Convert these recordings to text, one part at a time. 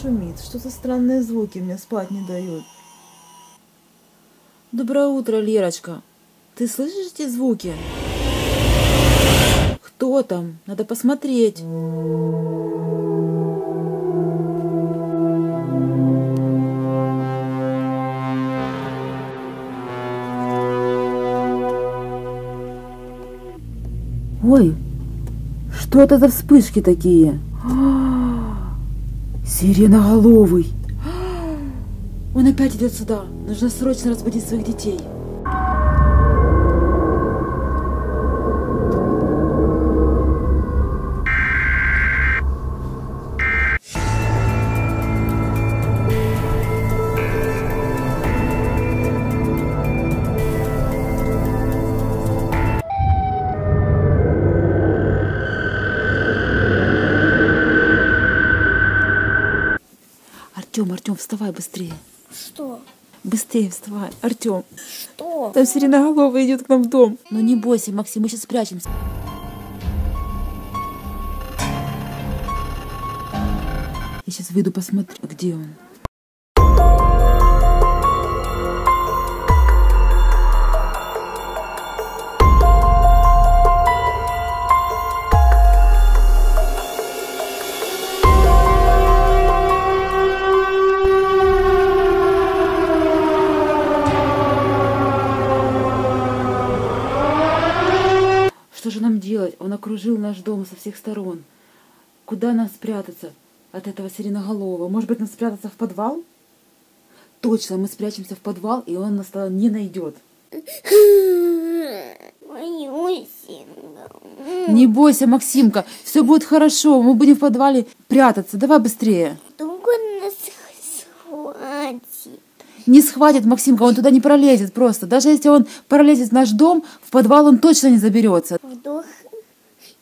шумит? Что за странные звуки мне спать не дают? Доброе утро, Лерочка. Ты слышишь эти звуки? Кто там? Надо посмотреть. Ой, что это за вспышки такие? Сиреноголовый. Он опять идет сюда. Нужно срочно разбудить своих детей. Артем, Артем, вставай быстрее. Что? Быстрее вставай. Артем, Что? там сиреноголовый идет к нам в дом. Ну не бойся, Максим, мы сейчас спрячемся. Я сейчас выйду посмотрю, где он. Делать? Он окружил наш дом со всех сторон. Куда нам спрятаться от этого сиреноголового? Может быть, нам спрятаться в подвал? Точно, мы спрячемся в подвал, и он нас не найдет. Не бойся, Максимка, все будет хорошо. Мы будем в подвале прятаться. Давай быстрее. Он нас схватит. Не схватит Максимка, он туда не пролезет просто. Даже если он пролезет в наш дом, в подвал он точно не заберется. Вдруг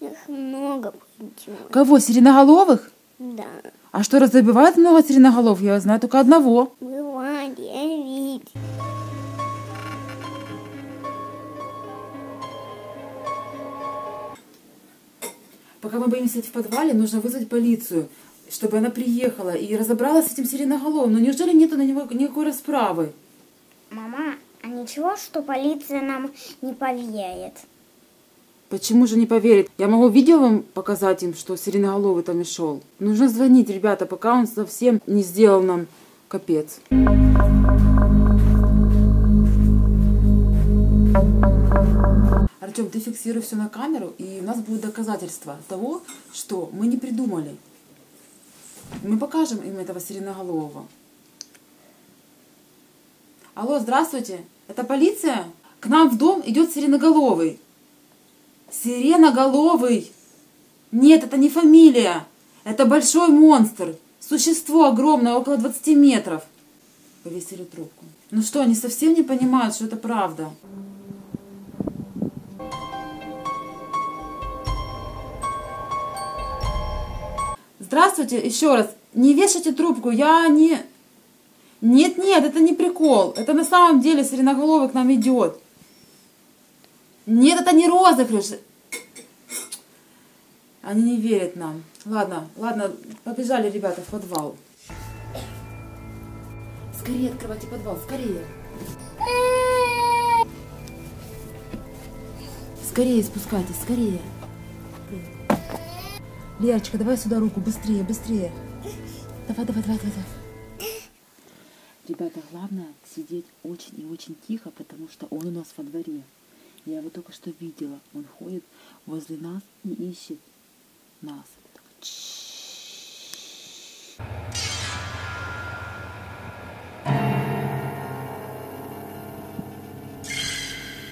их много пойдет. Кого? Сиреноголовых? Да. А что, раз забивают много сиреноголов? Я знаю только одного. Бывает, я видел. Пока мы будем сидеть в подвале, нужно вызвать полицию, чтобы она приехала и разобралась с этим сиреноголовым. Но неужели нету на него никакой расправы? Мама, а ничего, что полиция нам не поверит? Почему же не поверит? Я могу видео вам показать им, что сиреноголовый там и шел. Нужно звонить, ребята, пока он совсем не сделал нам капец. Артем, ты фиксируй все на камеру, и у нас будет доказательство того, что мы не придумали. Мы покажем им этого сиреноголового. Алло, здравствуйте. Это полиция? К нам в дом идет сиреноголовый. Сиреноголовый. Нет, это не фамилия. Это большой монстр. Существо огромное, около 20 метров. Повесили трубку. Ну что, они совсем не понимают, что это правда? Здравствуйте, еще раз. Не вешайте трубку, я не... Нет, нет, это не прикол. Это на самом деле сиреноголовый к нам идет. Нет, это не розыгрыш. Они не верят нам. Ладно, ладно, побежали ребята в подвал. Скорее открывайте подвал, скорее. Скорее спускайтесь, скорее. Лерочка, давай сюда руку, быстрее, быстрее. Давай, давай, давай, давай. Ребята, главное сидеть очень и очень тихо, потому что он у нас во дворе. Я его только что видела. Он ходит возле нас и ищет нас.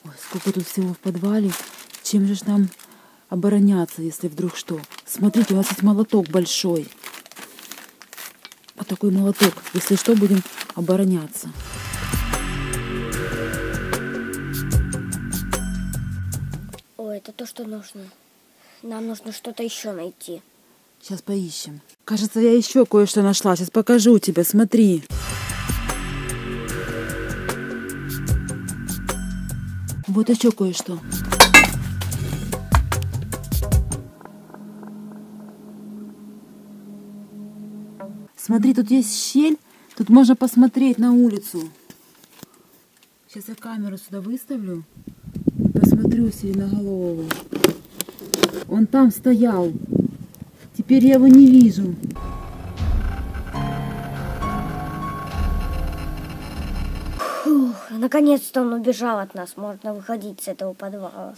Ой, сколько тут всего в подвале. Чем же нам обороняться, если вдруг что? Смотрите, у нас есть молоток большой. Вот такой молоток. Если что, будем обороняться. То, что нужно. Нам нужно что-то еще найти. Сейчас поищем. Кажется, я еще кое-что нашла. Сейчас покажу тебе, смотри. Вот еще кое-что. Смотри, тут есть щель. Тут можно посмотреть на улицу. Сейчас я камеру сюда выставлю. Посмотрю сиреноголового. Он там стоял. Теперь я его не вижу. Фух, наконец-то он убежал от нас. Можно выходить с этого подвала.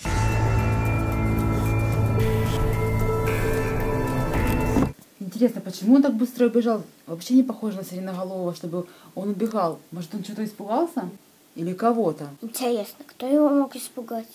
Интересно, почему он так быстро убежал? Вообще не похоже на сиреноголового, чтобы он убегал. Может, он что-то испугался? Или кого-то? Интересно, кто его мог испугать?